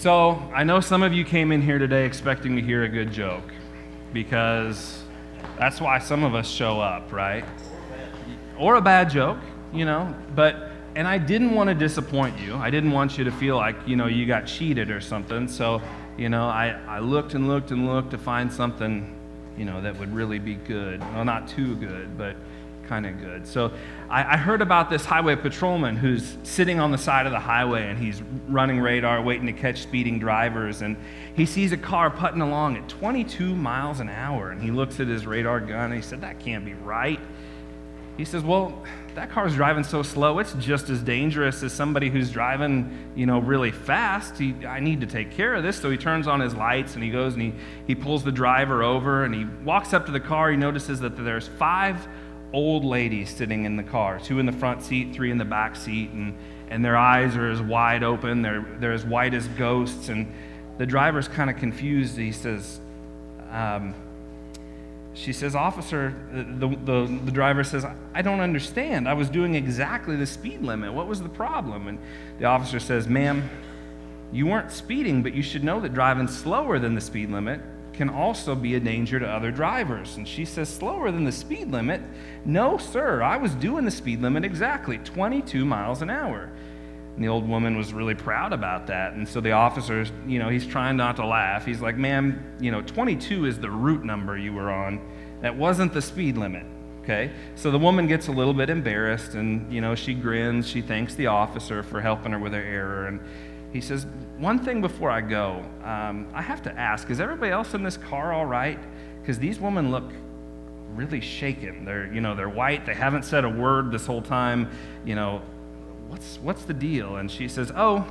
So, I know some of you came in here today expecting to hear a good joke because that's why some of us show up, right? Or a bad joke, you know, but and I didn't want to disappoint you. I didn't want you to feel like, you know, you got cheated or something. So, you know, I, I looked and looked and looked to find something, you know, that would really be good. Well, not too good, but kind of good. So I, I, heard about this highway patrolman who's sitting on the side of the highway and he's running radar, waiting to catch speeding drivers. And he sees a car putting along at 22 miles an hour. And he looks at his radar gun and he said, That can't be right. He says, Well, that car's driving so slow, it's just as dangerous as somebody who's driving, you know, really fast. He, I need to take care of this. So he turns on his lights and he goes and he, he pulls the driver over and he walks up to the car. He notices that there's five old ladies sitting in the car, two in the front seat, three in the back seat, and, and their eyes are as wide open. They're, they're as white as ghosts. And the driver's kind of confused. He says, um, she says, Officer, the, the, the driver says, I don't understand. I was doing exactly the speed limit. What was the problem? And the officer says, Ma'am, you weren't speeding, but you should know that driving slower than the speed limit can also be a danger to other drivers. And she says, Slower than the speed limit? No, sir, I was doing the speed limit exactly 22 miles an hour. And the old woman was really proud about that. And so the officer, you know, he's trying not to laugh. He's like, ma'am, you know, 22 is the route number you were on. That wasn't the speed limit. Okay? So the woman gets a little bit embarrassed and, you know, she grins. She thanks the officer for helping her with her error. And he says, One thing before I go, um, I have to ask, is everybody else in this car all right? Because these women look really shaken. They're, you know, they're white. They haven't said a word this whole time. You know, what's, what's the deal? And she says, Oh,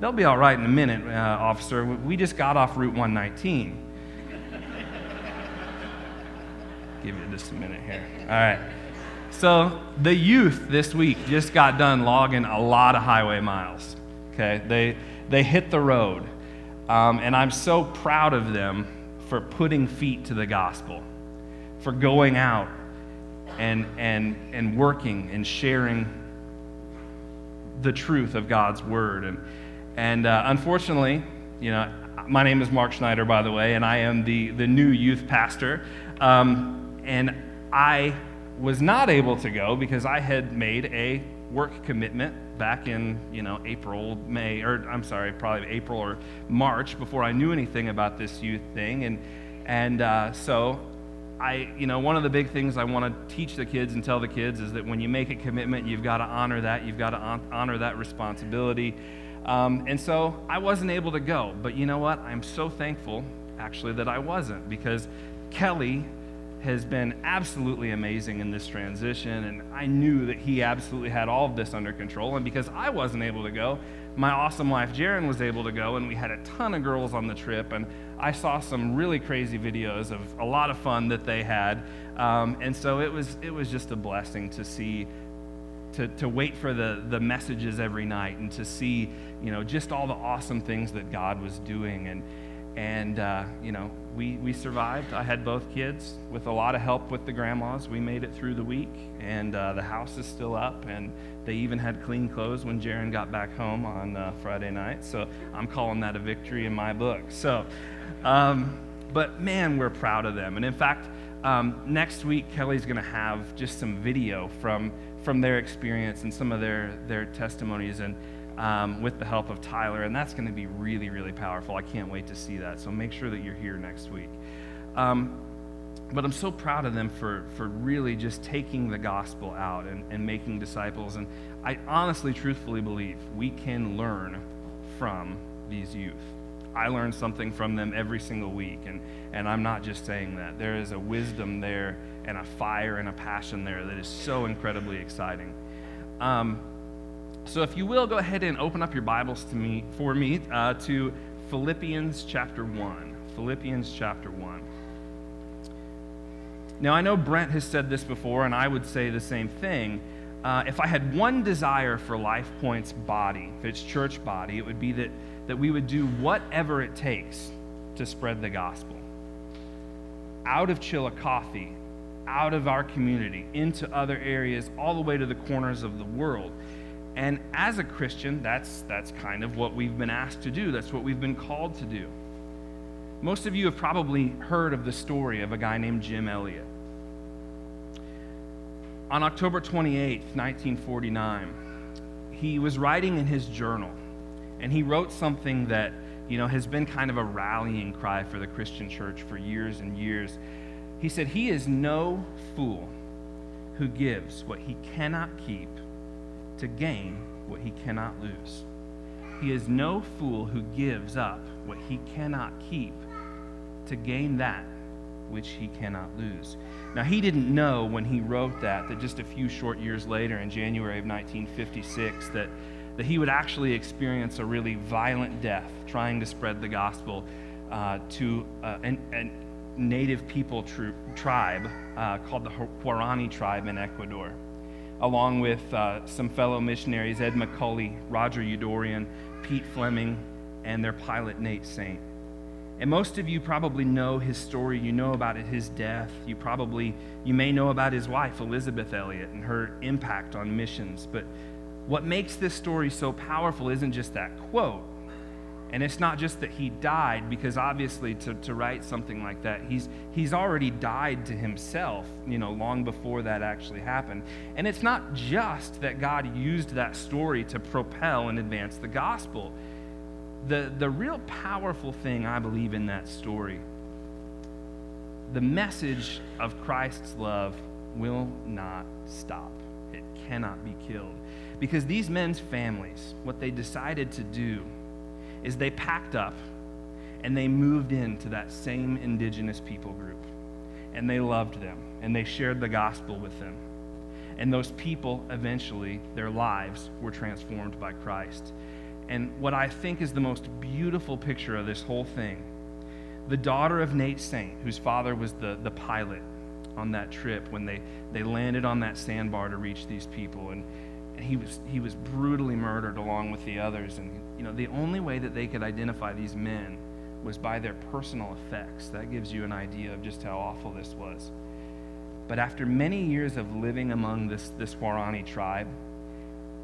they'll be all right in a minute, uh, officer. We just got off Route 119. Give you just a minute here. All right. So, the youth this week just got done logging a lot of highway miles. Okay? They, they hit the road. Um, and I'm so proud of them for putting feet to the gospel, for going out and, and, and working and sharing the truth of God's word. And, and uh, unfortunately, you know, my name is Mark Schneider, by the way, and I am the, the new youth pastor. Um, and I was not able to go because I had made a work commitment back in you know April, May, or I'm sorry, probably April or March before I knew anything about this youth thing, and and uh, so I, you know, one of the big things I want to teach the kids and tell the kids is that when you make a commitment, you've got to honor that. You've got to honor that responsibility. Um, and so I wasn't able to go. But you know what? I'm so thankful, actually, that I wasn't because Kelly has been absolutely amazing in this transition. And I knew that he absolutely had all of this under control. And because I wasn't able to go, my awesome wife, Jaren, was able to go. And we had a ton of girls on the trip. And I saw some really crazy videos of a lot of fun that they had. Um, and so it was, it was just a blessing to see, to, to wait for the, the messages every night and to see, you know, just all the awesome things that God was doing. And, and uh, you know, we, we survived. I had both kids with a lot of help with the grandmas. We made it through the week, and uh, the house is still up, and they even had clean clothes when Jaren got back home on uh, Friday night. So I'm calling that a victory in my book. So, um, but man, we're proud of them. And in fact, um, next week, Kelly's going to have just some video from, from their experience and some of their, their testimonies. And um, with the help of Tyler, and that's going to be really, really powerful. I can't wait to see that. So make sure that you're here next week. Um, but I'm so proud of them for, for really just taking the gospel out and, and making disciples. And I honestly, truthfully believe we can learn from these youth. I learn something from them every single week, and, and I'm not just saying that. There is a wisdom there and a fire and a passion there that is so incredibly exciting. Um, so, if you will, go ahead and open up your Bibles to me for me uh, to Philippians chapter 1. Philippians chapter 1. Now, I know Brent has said this before, and I would say the same thing. Uh, if I had one desire for Life Point's body, if its church body, it would be that, that we would do whatever it takes to spread the gospel. Out of Chillicothe, out of our community, into other areas, all the way to the corners of the world. And as a Christian, that's, that's kind of what we've been asked to do. That's what we've been called to do. Most of you have probably heard of the story of a guy named Jim Elliot. On October 28, 1949, he was writing in his journal, and he wrote something that you know has been kind of a rallying cry for the Christian church for years and years. He said, He is no fool who gives what he cannot keep to gain what he cannot lose. He is no fool who gives up what he cannot keep to gain that which he cannot lose. Now, he didn't know when he wrote that, that just a few short years later, in January of 1956, that, that he would actually experience a really violent death trying to spread the gospel uh, to uh, a native people tr- tribe uh, called the Huaorani tribe in Ecuador, along with uh, some fellow missionaries, Ed McCully, Roger Youderian, Pete Fleming, and their pilot, Nate Saint. And most of you probably know his story. You know about his death. You probably, you may know about his wife, Elizabeth Elliot, and her impact on missions. But what makes this story so powerful isn't just that quote. And it's not just that he died, because obviously to, to write something like that, he's, he's already died to himself, you know, long before that actually happened. And it's not just that God used that story to propel and advance the gospel the, the real powerful thing I believe in that story, the message of Christ's love will not stop. It cannot be killed. Because these men's families, what they decided to do is they packed up and they moved into that same indigenous people group. And they loved them and they shared the gospel with them. And those people, eventually, their lives were transformed by Christ. And what I think is the most beautiful picture of this whole thing the daughter of Nate Saint, whose father was the, the pilot on that trip when they, they landed on that sandbar to reach these people. And, and he, was, he was brutally murdered along with the others. And, you know, the only way that they could identify these men was by their personal effects. That gives you an idea of just how awful this was. But after many years of living among this, this Huaorani tribe,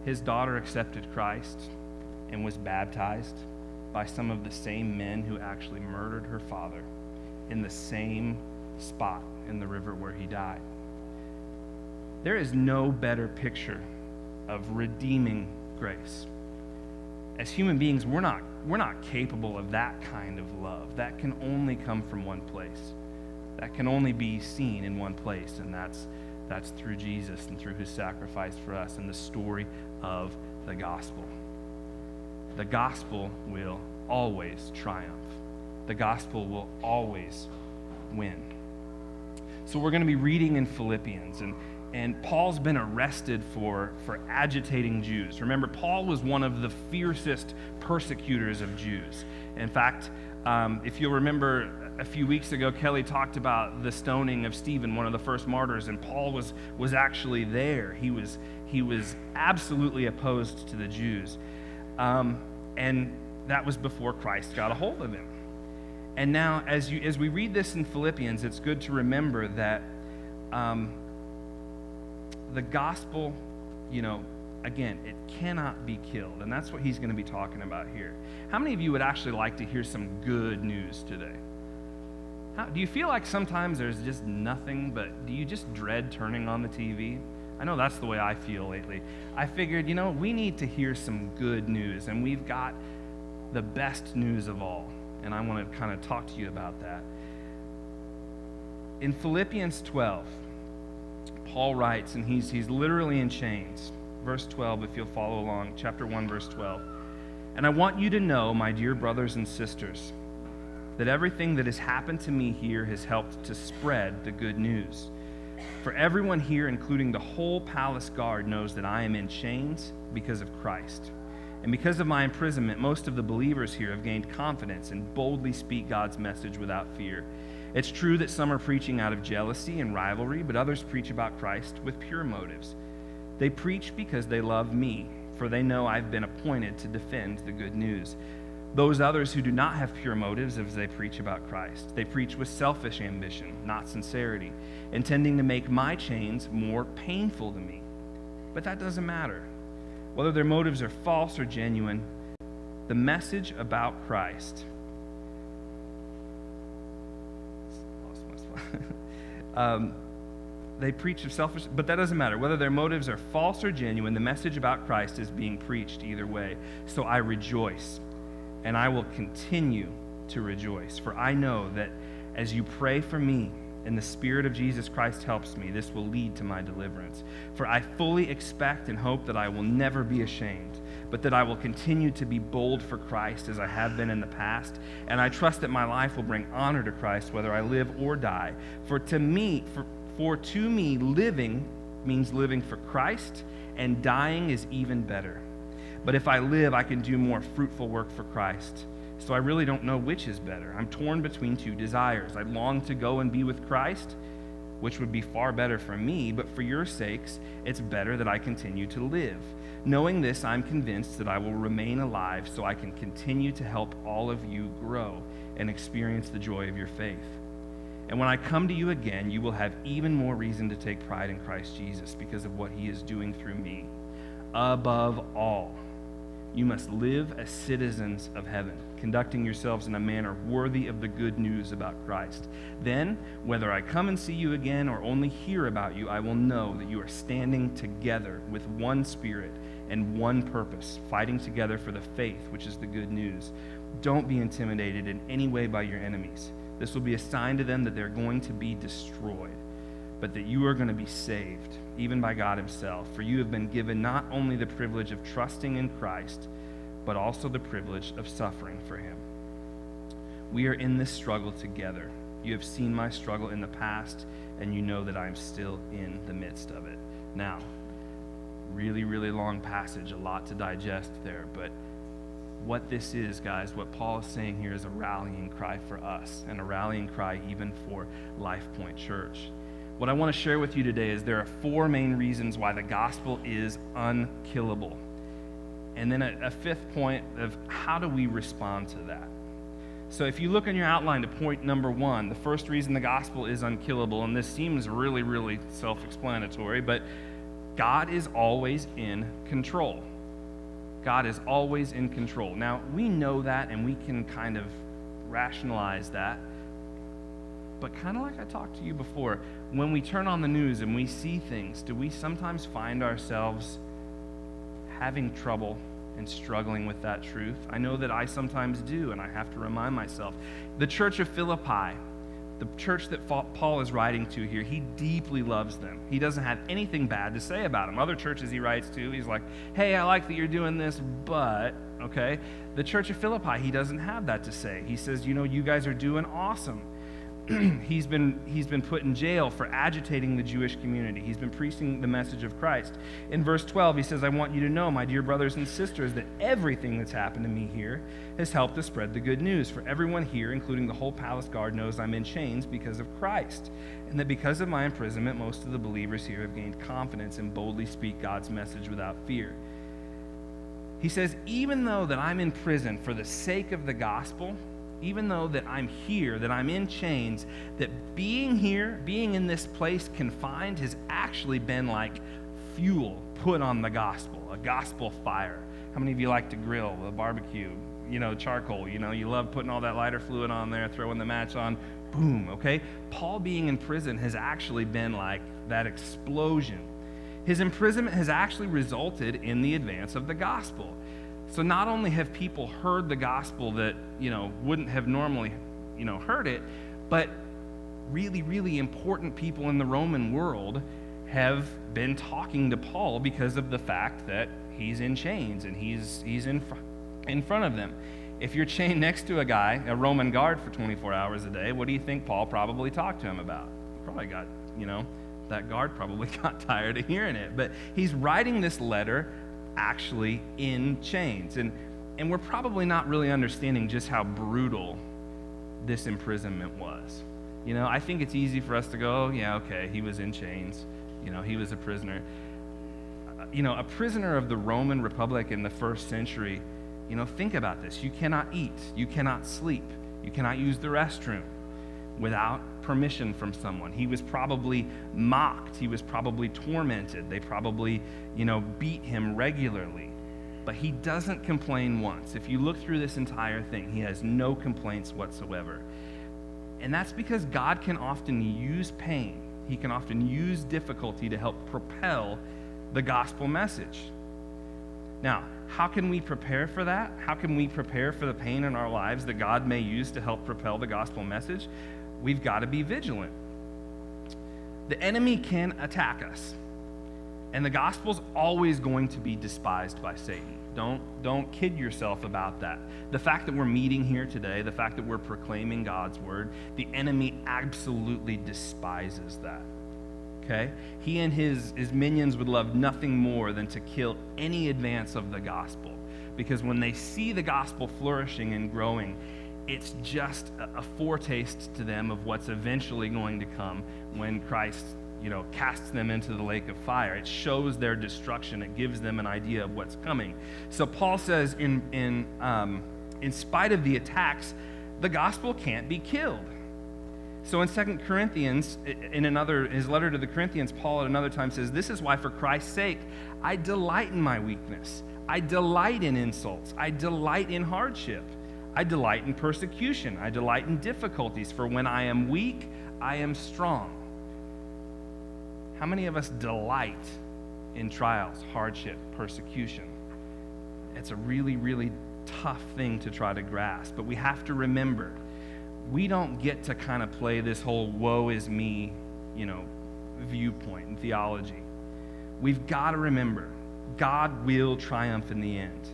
his daughter accepted Christ and was baptized by some of the same men who actually murdered her father in the same spot in the river where he died. There is no better picture of redeeming grace. As human beings, we're not, we're not capable of that kind of love. That can only come from one place. That can only be seen in one place, and that's, that's through Jesus and through his sacrifice for us and the story of the gospel the gospel will always triumph. The gospel will always win. So we're going to be reading in Philippians, and, and Paul's been arrested for, for agitating Jews. Remember, Paul was one of the fiercest persecutors of Jews. In fact, um, if you'll remember a few weeks ago, Kelly talked about the stoning of Stephen, one of the first martyrs, and Paul was, was actually there. He was, he was absolutely opposed to the Jews. Um, and that was before Christ got a hold of him. And now, as, you, as we read this in Philippians, it's good to remember that um, the gospel, you know, again, it cannot be killed. And that's what he's going to be talking about here. How many of you would actually like to hear some good news today? How, do you feel like sometimes there's just nothing, but do you just dread turning on the TV? I know that's the way I feel lately. I figured, you know, we need to hear some good news, and we've got the best news of all. And I want to kind of talk to you about that. In Philippians 12, Paul writes, and he's, he's literally in chains. Verse 12, if you'll follow along, chapter 1, verse 12. And I want you to know, my dear brothers and sisters, that everything that has happened to me here has helped to spread the good news. For everyone here, including the whole palace guard, knows that I am in chains because of Christ. And because of my imprisonment, most of the believers here have gained confidence and boldly speak God's message without fear. It's true that some are preaching out of jealousy and rivalry, but others preach about Christ with pure motives. They preach because they love me, for they know I've been appointed to defend the good news those others who do not have pure motives as they preach about Christ. They preach with selfish ambition, not sincerity, intending to make my chains more painful to me. But that doesn't matter. whether their motives are false or genuine, the message about Christ. um, they preach of selfish, but that doesn't matter. Whether their motives are false or genuine, the message about Christ is being preached either way. So I rejoice, and I will continue to rejoice, for I know that as you pray for me, and the Spirit of Jesus Christ helps me, this will lead to my deliverance. For I fully expect and hope that I will never be ashamed, but that I will continue to be bold for Christ as I have been in the past. And I trust that my life will bring honor to Christ, whether I live or die. For to me, for, for to me, living means living for Christ, and dying is even better. But if I live, I can do more fruitful work for Christ. So I really don't know which is better. I'm torn between two desires. I long to go and be with Christ, which would be far better for me, but for your sakes, it's better that I continue to live. Knowing this, I'm convinced that I will remain alive so I can continue to help all of you grow and experience the joy of your faith. And when I come to you again, you will have even more reason to take pride in Christ Jesus because of what he is doing through me. Above all, you must live as citizens of heaven, conducting yourselves in a manner worthy of the good news about Christ. Then, whether I come and see you again or only hear about you, I will know that you are standing together with one spirit and one purpose, fighting together for the faith, which is the good news. Don't be intimidated in any way by your enemies. This will be a sign to them that they're going to be destroyed, but that you are going to be saved even by God Himself. For you have been given not only the privilege of trusting in Christ, but also the privilege of suffering for Him. We are in this struggle together. You have seen my struggle in the past, and you know that I am still in the midst of it. Now, really, really long passage, a lot to digest there, but what this is, guys, what Paul is saying here is a rallying cry for us and a rallying cry even for Life Point Church. What I want to share with you today is there are four main reasons why the gospel is unkillable. And then a, a, fifth point of how do we respond to that. So if you look in your outline to point number one, the first reason the gospel is unkillable, and this seems really, really self explanatory, but God is always in control. God is always in control. Now, we know that and we can kind of rationalize that. But kind of like I talked to you before, when we turn on the news and we see things, do we sometimes find ourselves having trouble and struggling with that truth? I know that I sometimes do, and I have to remind myself. The church of Philippi, the church that Paul is writing to here, he deeply loves them. He doesn't have anything bad to say about them. Other churches he writes to, he's like, hey, I like that you're doing this, but, okay? The church of Philippi, he doesn't have that to say. He says, you know, you guys are doing awesome. he's, been, he's been put in jail for agitating the Jewish community. He's been preaching the message of Christ. In verse 12, he says, I want you to know, my dear brothers and sisters, that everything that's happened to me here has helped to spread the good news. For everyone here, including the whole palace guard, knows I'm in chains because of Christ. And that because of my imprisonment, most of the believers here have gained confidence and boldly speak God's message without fear. He says, even though that I'm in prison for the sake of the gospel, even though that I'm here, that I'm in chains, that being here, being in this place confined has actually been like fuel put on the gospel, a gospel fire. How many of you like to grill, a barbecue, you know, charcoal? You know, you love putting all that lighter fluid on there, throwing the match on, boom, okay? Paul being in prison has actually been like that explosion. His imprisonment has actually resulted in the advance of the gospel. So not only have people heard the gospel that, you know, wouldn't have normally, you know, heard it, but really, really important people in the Roman world have been talking to Paul because of the fact that he's in chains and he's, he's in, fr- in front of them. If you're chained next to a guy, a Roman guard for 24 hours a day, what do you think Paul probably talked to him about? Probably got, you know, that guard probably got tired of hearing it. But he's writing this letter actually in chains. And, and we're probably not really understanding just how brutal this imprisonment was. You know, I think it's easy for us to go, oh, yeah, okay, he was in chains. You know, he was a prisoner. You know, a prisoner of the Roman Republic in the first century, you know, think about this. You cannot eat, you cannot sleep, you cannot use the restroom. Without permission from someone. He was probably mocked. He was probably tormented. They probably, you know, beat him regularly. But he doesn't complain once. If you look through this entire thing, he has no complaints whatsoever. And that's because God can often use pain, He can often use difficulty to help propel the gospel message. Now, how can we prepare for that? How can we prepare for the pain in our lives that God may use to help propel the gospel message? We've got to be vigilant. The enemy can attack us, and the gospel's always going to be despised by Satan. Don't, don't kid yourself about that. The fact that we're meeting here today, the fact that we're proclaiming God's word, the enemy absolutely despises that. Okay? He and his, his minions would love nothing more than to kill any advance of the gospel. Because when they see the gospel flourishing and growing, it's just a, foretaste to them of what's eventually going to come when Christ you know, casts them into the lake of fire. It shows their destruction. It gives them an idea of what's coming. So Paul says, in, in, um, in spite of the attacks, the gospel can't be killed. So in Second Corinthians, in another his letter to the Corinthians, Paul at another time says, This is why for Christ's sake I delight in my weakness. I delight in insults. I delight in hardship. I delight in persecution. I delight in difficulties. For when I am weak, I am strong. How many of us delight in trials, hardship, persecution? It's a really, really tough thing to try to grasp, but we have to remember we don't get to kind of play this whole woe is me, you know, viewpoint and theology. We've got to remember God will triumph in the end.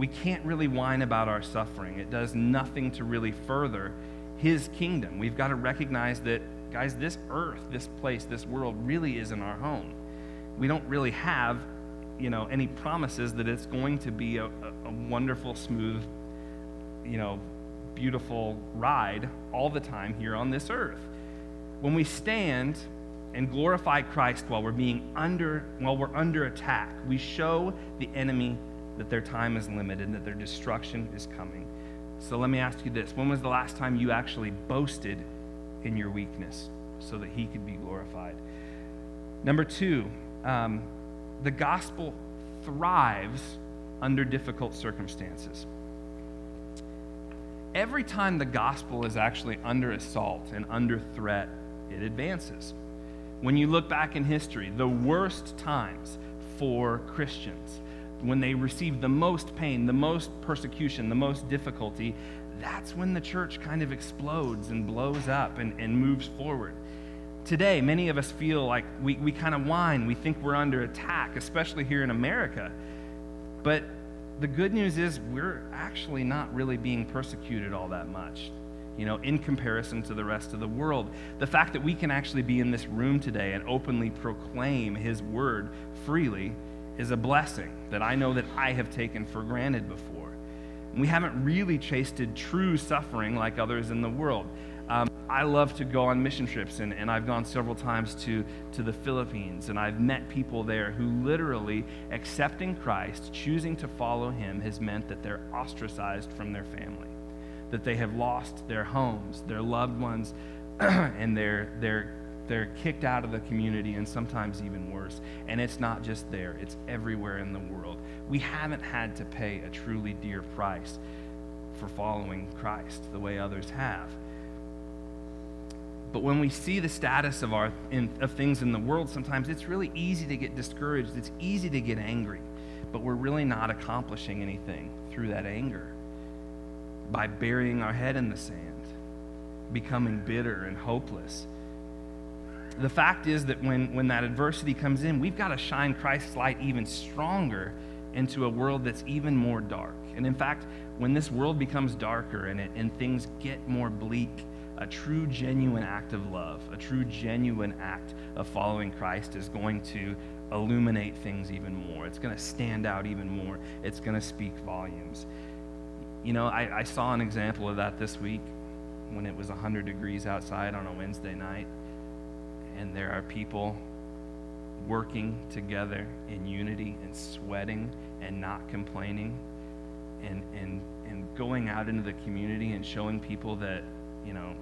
We can't really whine about our suffering. It does nothing to really further his kingdom. We've got to recognize that guys, this earth, this place, this world really isn't our home. We don't really have, you know, any promises that it's going to be a, a, wonderful, smooth, you know, beautiful ride all the time here on this earth. When we stand and glorify Christ while we're being under while we're under attack, we show the enemy that their time is limited that their destruction is coming. So let me ask you this. When was the last time you actually boasted in your weakness so that he could be glorified. Number two, um, the gospel thrives under difficult circumstances. Every time the gospel is actually under assault and under threat, it advances. When you look back in history, the worst times for Christians, when they receive the most pain, the most persecution, the most difficulty, that's when the church kind of explodes and blows up and, and moves forward. Today, many of us feel like we, we kind of whine. We think we're under attack, especially here in America. But the good news is we're actually not really being persecuted all that much, you know, in comparison to the rest of the world. The fact that we can actually be in this room today and openly proclaim His word freely is a blessing that I know that I have taken for granted before. We haven't really tasted true suffering like others in the world. Um, I love to go on mission trips, and, and I've gone several times to, to the Philippines, and I've met people there who literally accepting Christ, choosing to follow Him, has meant that they're ostracized from their family, that they have lost their homes, their loved ones, and they're, they're, they're kicked out of the community, and sometimes even worse. And it's not just there, it's everywhere in the world we haven't had to pay a truly dear price for following Christ the way others have. But when we see the status of, our, in, of things in the world, sometimes it's really easy to get discouraged. It's easy to get angry. But we're really not accomplishing anything through that anger by burying our head in the sand, becoming bitter and hopeless. The fact is that when, when that adversity comes in, we've got to shine Christ's light even stronger into a world that's even more dark. And in fact, when this world becomes darker and, it, and things get more bleak, a true, genuine act of love, a true, genuine act of following Christ is going to illuminate things even more. It's going to stand out even more. It's going to speak volumes. You know, I, I saw an example of that this week when it was 100 degrees outside on a Wednesday night. And there are people working together in unity and sweating and not complaining and, and, and going out into the community and showing people that, you know,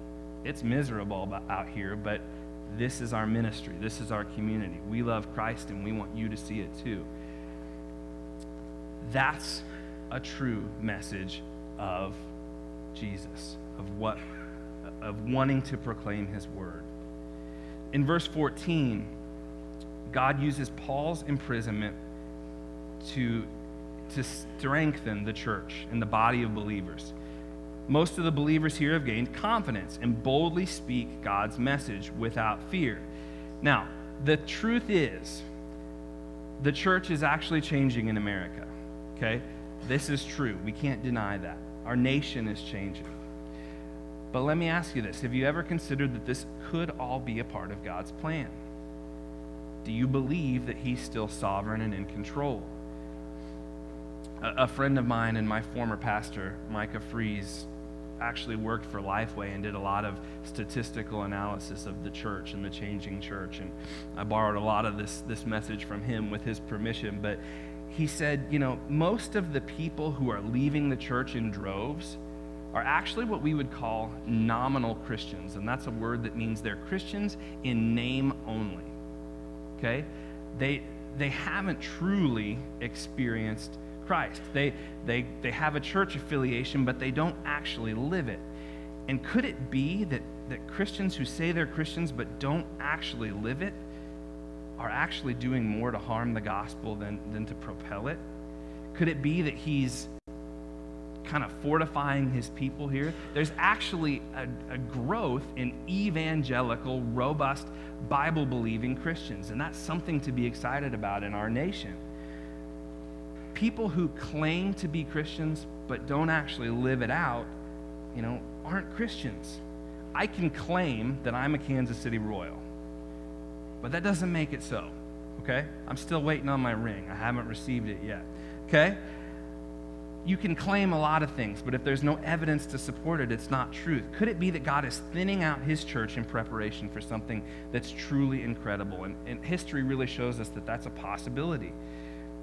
it's miserable out here, but this is our ministry. This is our community. We love Christ and we want you to see it too. That's a true message of Jesus, of what of wanting to proclaim his word. In verse 14, God uses Paul's imprisonment to, to strengthen the church and the body of believers. Most of the believers here have gained confidence and boldly speak God's message without fear. Now, the truth is, the church is actually changing in America. Okay? This is true. We can't deny that. Our nation is changing. But let me ask you this Have you ever considered that this could all be a part of God's plan? Do you believe that He's still sovereign and in control? A, a friend of mine and my former pastor, Micah Fries, actually worked for Lifeway and did a lot of statistical analysis of the church and the changing church. And I borrowed a lot of this, this message from him with his permission. But he said, you know, most of the people who are leaving the church in droves are actually what we would call nominal Christians. And that's a word that means they're Christians in name only. Okay? They, they haven't truly experienced Christ. They, they, they have a church affiliation, but they don't actually live it. And could it be that, that Christians who say they're Christians but don't actually live it are actually doing more to harm the gospel than, than to propel it? Could it be that he's kind of fortifying his people here, there's actually a, a growth in evangelical, robust, Bible believing Christians. And that's something to be excited about in our nation. People who claim to be Christians but don't actually live it out, you know, aren't Christians. I can claim that I'm a Kansas City Royal, but that doesn't make it so, okay? I'm still waiting on my ring. I haven't received it yet, okay? You can claim a lot of things, but if there's no evidence to support it, it's not truth. Could it be that God is thinning out his church in preparation for something that's truly incredible? And, and history really shows us that that's a possibility.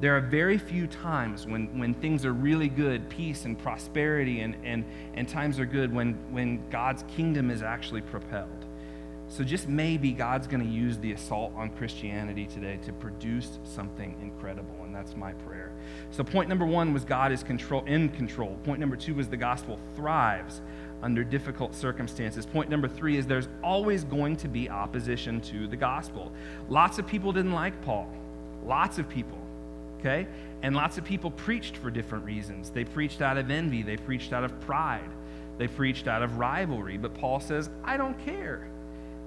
There are very few times when, when things are really good, peace and prosperity, and, and, and times are good when, when God's kingdom is actually propelled. So, just maybe God's going to use the assault on Christianity today to produce something incredible, and that's my prayer. So, point number one was God is control, in control. Point number two was the gospel thrives under difficult circumstances. Point number three is there's always going to be opposition to the gospel. Lots of people didn't like Paul, lots of people, okay? And lots of people preached for different reasons. They preached out of envy, they preached out of pride, they preached out of rivalry. But Paul says, I don't care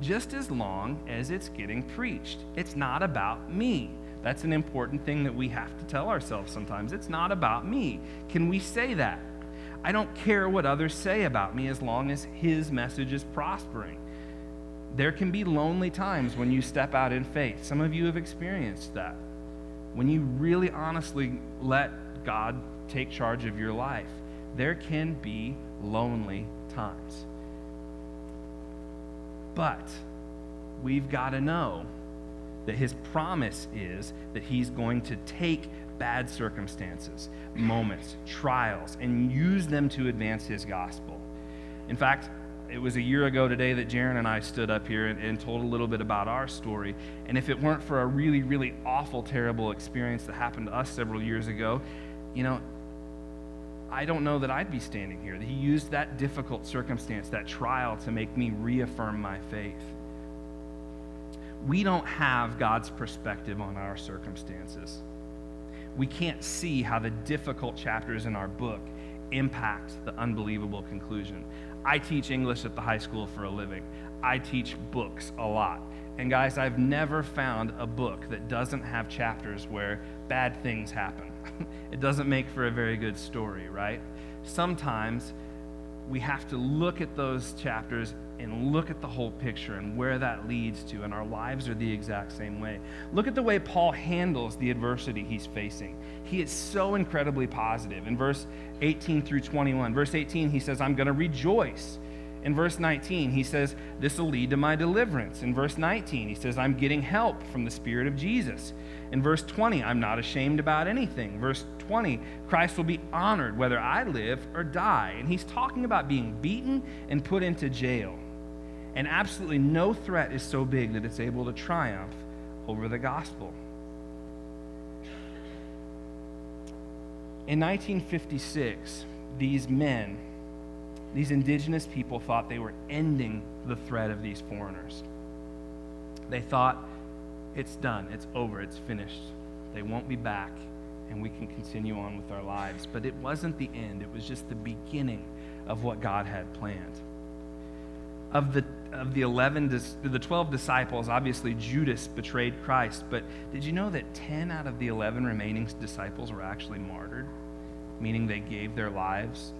just as long as it's getting preached. It's not about me. That's an important thing that we have to tell ourselves sometimes. It's not about me. Can we say that? I don't care what others say about me as long as his message is prospering. There can be lonely times when you step out in faith. Some of you have experienced that. When you really honestly let God take charge of your life, there can be lonely times. But we've got to know that his promise is that he's going to take bad circumstances, moments, trials, and use them to advance his gospel. In fact, it was a year ago today that Jaron and I stood up here and, and, told a little bit about our story. And if it weren't for a really, really awful, terrible experience that happened to us several years ago, you know, I don't know that I'd be standing here. He used that difficult circumstance, that trial, to make me reaffirm my faith. We don't have God's perspective on our circumstances. We can't see how the difficult chapters in our book impact the unbelievable conclusion. I teach English at the high school for a living. I teach books a lot. And guys, I've never found a book that doesn't have chapters where bad things happen. it doesn't make for a very good story, right? Sometimes we have to look at those chapters and look at the whole picture and where that leads to, and our lives are the exact same way. Look at the way Paul handles the adversity he's facing. He is so incredibly positive. In verse 18 through 21, verse 18, he says, I'm going to rejoice in verse 19, he says, This will lead to my deliverance. In verse 19, he says, I'm getting help from the Spirit of Jesus. In verse 20, I'm not ashamed about anything. Verse 20, Christ will be honored whether I live or die. And he's talking about being beaten and put into jail. And absolutely no threat is so big that it's able to triumph over the gospel. In 1956, these men, these indigenous people, thought they were ending the threat of these foreigners. They thought, it's done, it's over, it's finished. They won't be back, and we can continue on with our lives. But it wasn't the end, it was just the beginning of what God had planned. Of the of the 11 the 12 disciples obviously Judas betrayed Christ but did you know that 10 out of the 11 remaining disciples were actually martyred meaning they gave their lives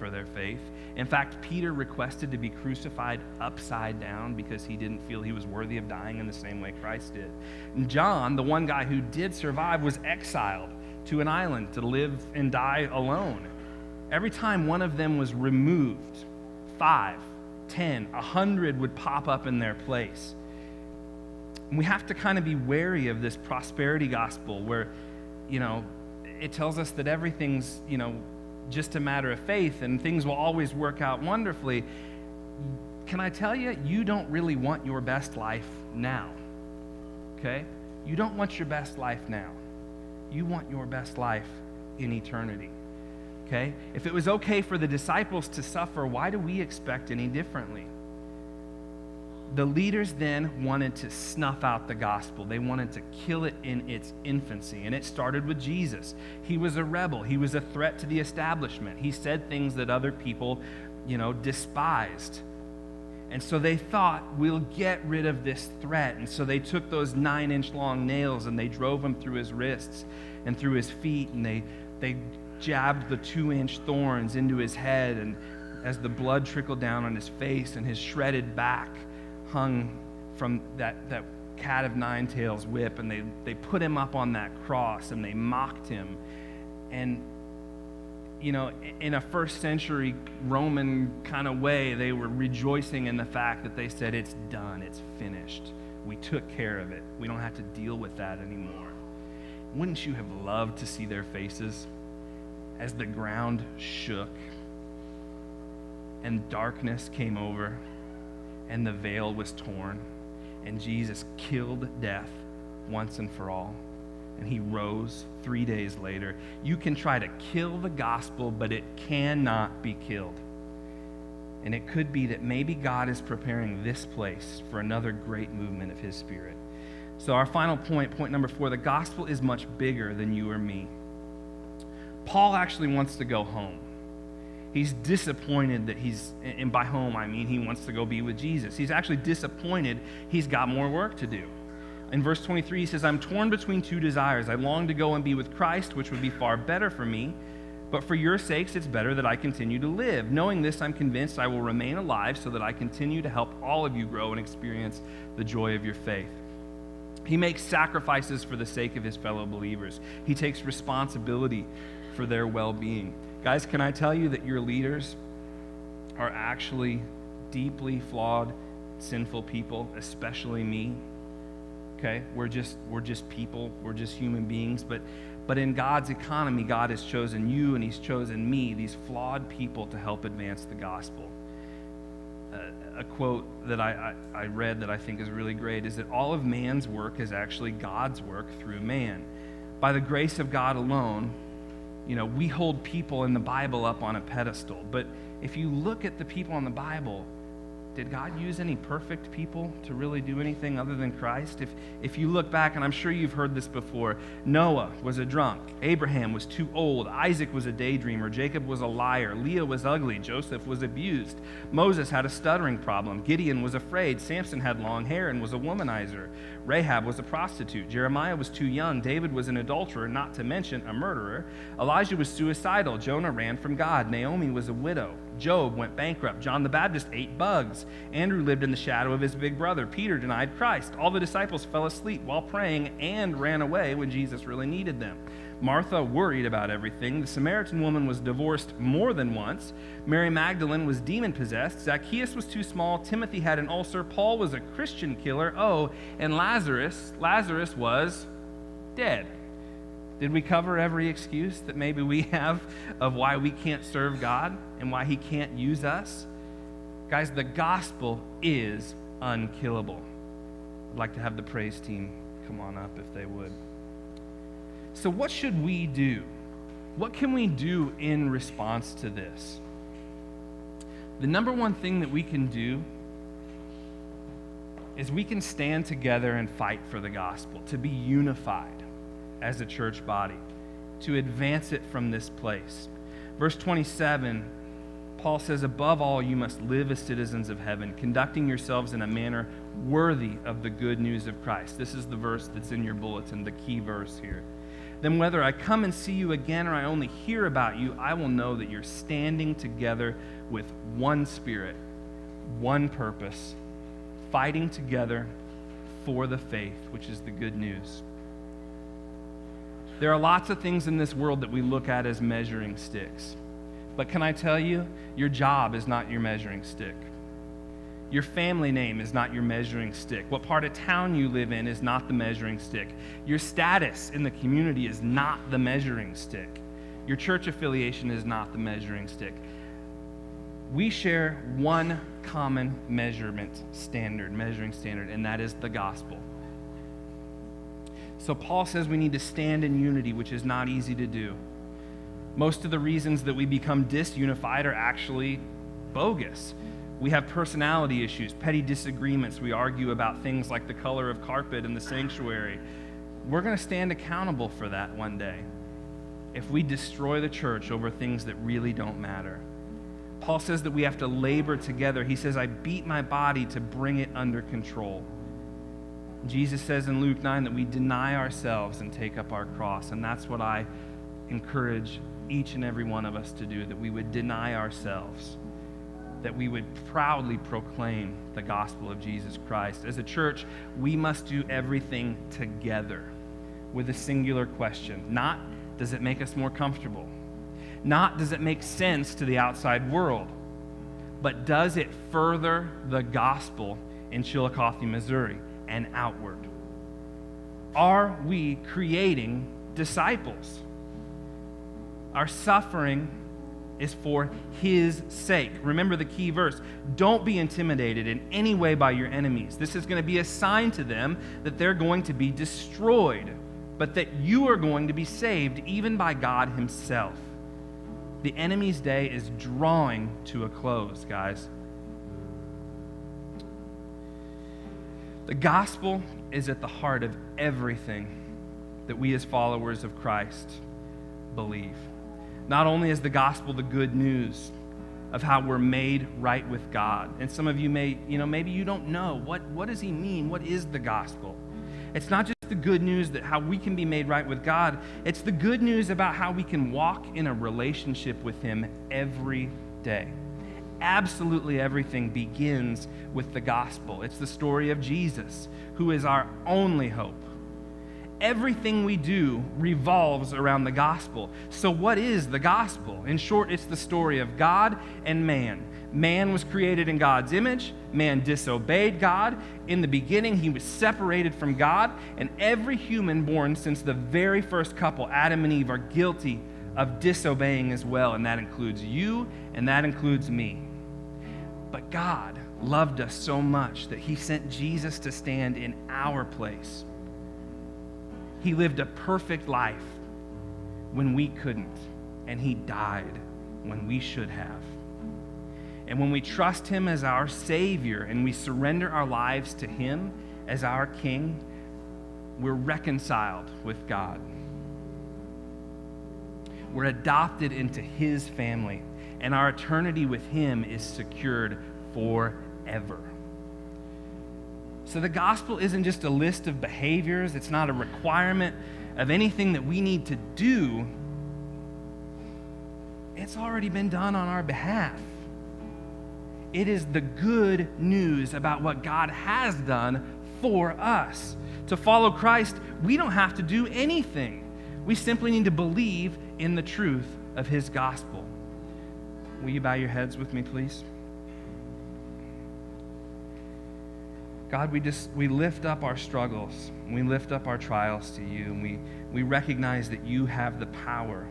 for their faith. In fact Peter requested to be crucified upside down because he didn't feel he was worthy of dying in the same way Christ did. And John the one guy who did survive was exiled to an island to live and die alone. Every time one of them was removed five, ten, a 100 would pop up in their place. And we have to kind of be wary of this prosperity gospel where, you know, it tells us that everything's, you know, just a matter of faith and things will always work out wonderfully. Can I tell you, you don't really want your best life now. Okay? You don't want your best life now. You want your best life in eternity. Okay? If it was okay for the disciples to suffer, why do we expect any differently? The leaders then wanted to snuff out the gospel. They wanted to kill it in its infancy. And it started with Jesus. He was a rebel, he was a threat to the establishment. He said things that other people, you know, despised. And so they thought, we'll get rid of this threat. And so they took those nine inch long nails and they drove them through his wrists and through his feet. And they, they jabbed the two inch thorns into his head, and as the blood trickled down on his face, and his shredded back hung from that, that cat of nine tails whip, and they, they put him up on that cross and they mocked him. And, you know, in a first century Roman kind of way, they were rejoicing in the fact that they said, It's done, it's finished. We took care of it. We don't have to deal with that anymore. Wouldn't you have loved to see their faces? as the ground shook and darkness came over and the veil was torn and Jesus killed death once and for all and he rose three days later. You can try to kill the gospel, but it cannot be killed. And it could be that maybe God is preparing this place for another great movement of his spirit. So, our final point, point number four the gospel is much bigger than you or me. Paul actually wants to go home. He's disappointed that he's, and by home I mean he wants to go be with Jesus. He's actually disappointed he's got more work to do. In verse 23, he says, I'm torn between two desires. I long to go and be with Christ, which would be far better for me. But for your sakes, it's better that I continue to live. Knowing this, I'm convinced I will remain alive so that I continue to help all of you grow and experience the joy of your faith. He makes sacrifices for the sake of his fellow believers, he takes responsibility for their well being. Guys, can I tell you that your leaders are actually deeply flawed, sinful people, especially me? Okay? We're just, we're just people, we're just human beings, but, but in God's economy, God has chosen you and He's chosen me, these flawed people, to help advance the gospel. Uh, a quote that I, I, I read that I think is really great is that all of man's work is actually God's work through man. By the grace of God alone, you know, we hold people in the Bible up on a pedestal. But if you look at the people in the Bible, did God use any perfect people to really do anything other than Christ? If, if you look back, and I'm sure you've heard this before, Noah was a drunk, Abraham was too old, Isaac was a daydreamer, Jacob was a liar, Leah was ugly, Joseph was abused, Moses had a stuttering problem, Gideon was afraid, Samson had long hair and was a womanizer, Rahab was a prostitute, Jeremiah was too young, David was an adulterer, not to mention a murderer, Elijah was suicidal, Jonah ran from God, Naomi was a widow. Job went bankrupt. John the Baptist ate bugs. Andrew lived in the shadow of his big brother. Peter denied Christ. All the disciples fell asleep while praying and ran away when Jesus really needed them. Martha worried about everything. The Samaritan woman was divorced more than once. Mary Magdalene was demon possessed. Zacchaeus was too small. Timothy had an ulcer. Paul was a Christian killer. Oh, and Lazarus, Lazarus was dead. Did we cover every excuse that maybe we have of why we can't serve God and why He can't use us? Guys, the gospel is unkillable. I'd like to have the praise team come on up if they would. So, what should we do? What can we do in response to this? The number one thing that we can do is we can stand together and fight for the gospel, to be unified as a church body, to advance it from this place. Verse 27, Paul says, Above all, you must live as citizens of heaven, conducting yourselves in a manner worthy of the good news of Christ. This is the verse that's in your bulletin, the key verse here. Then, whether I come and see you again or I only hear about you, I will know that you're standing together with one spirit, one purpose, fighting together for the faith, which is the good news. There are lots of things in this world that we look at as measuring sticks. But can I tell you, your job is not your measuring stick. Your family name is not your measuring stick. What part of town you live in is not the measuring stick. Your status in the community is not the measuring stick. Your church affiliation is not the measuring stick. We share one common measurement standard, measuring standard, and that is the gospel. So Paul says we need to stand in unity, which is not easy to do. Most of the reasons that we become disunified are actually bogus. We have personality issues, petty disagreements. We argue about things like the color of carpet in the sanctuary. We're going to stand accountable for that one day if we destroy the church over things that really don't matter. Paul says that we have to labor together. He says, I beat my body to bring it under control. Jesus says in Luke 9 that we deny ourselves and take up our cross. And that's what I encourage each and every one of us to do that we would deny ourselves, that we would proudly proclaim the gospel of Jesus Christ. As a church, we must do everything together with a singular question not does it make us more comfortable, not does it make sense to the outside world, but does it further the gospel in Chillicothe, Missouri? and outward? Are we creating disciples? Our suffering is for his sake. Remember the key verse. Don't be intimidated in any way by your enemies. This is going to be a sign to them that they're going to be destroyed, but that you are going to be saved even by God himself. The enemy's day is drawing to a close, guys. The gospel is at the heart of everything that we as followers of Christ believe. Not only is the gospel the good news of how we're made right with God, and some of you may, you know, maybe you don't know what, what does he mean? What is the gospel? It's not just the good news that how we can be made right with God, it's the good news about how we can walk in a relationship with him every day absolutely everything begins with the gospel. It's the story of Jesus, who is our only hope. Everything we do revolves around the gospel. So, what is the gospel? In short, it's the story of God and man. Man was created in God's image. Man disobeyed God. In the beginning, he was separated from God. And every human born since the very first couple, Adam and Eve, are guilty of disobeying as well. And that includes you, and that includes me. But God loved us so much that he sent Jesus to stand in our place. He lived a perfect life when we couldn't, and he died when we should have. And when we trust him as our Savior and we surrender our lives to him as our King, we're reconciled with God. We're adopted into his family and our eternity with Him is secured forever. So the gospel isn't just a list of behaviors, it's not a requirement of anything that we need to do. It's already been done on our behalf. It is the good news about what God has done for us. To follow Christ, we don't have to do anything. We simply need to believe in the truth of his gospel. Will you bow your heads with me, please? God, we just we lift up our struggles. We lift up our trials to you, and we, we recognize that you have the power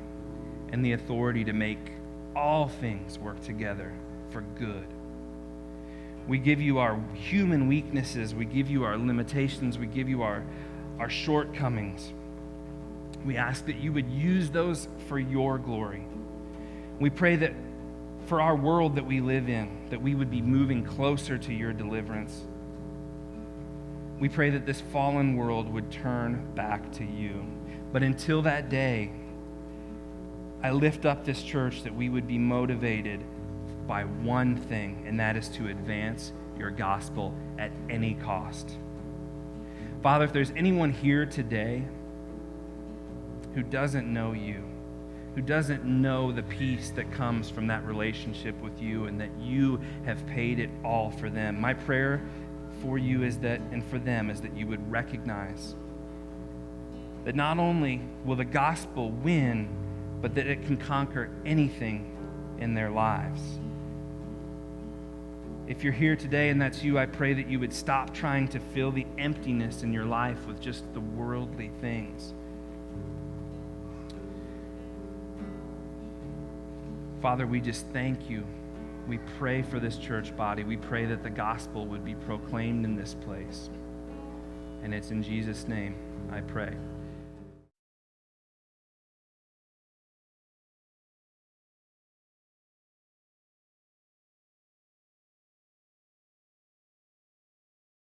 and the authority to make all things work together for good. We give you our human weaknesses. We give you our limitations. We give you our, our shortcomings. We ask that you would use those for your glory. We pray that for our world that we live in, that we would be moving closer to your deliverance. We pray that this fallen world would turn back to you. But until that day, I lift up this church that we would be motivated by one thing, and that is to advance your gospel at any cost. Father, if there's anyone here today who doesn't know you, who doesn't know the peace that comes from that relationship with you and that you have paid it all for them. My prayer for you is that, and for them, is that you would recognize that not only will the gospel win, but that it can conquer anything in their lives. If you're here today and that's you, I pray that you would stop trying to fill the emptiness in your life with just the worldly things Father, we just thank you. We pray for this church body. We pray that the gospel would be proclaimed in this place. And it's in Jesus' name I pray.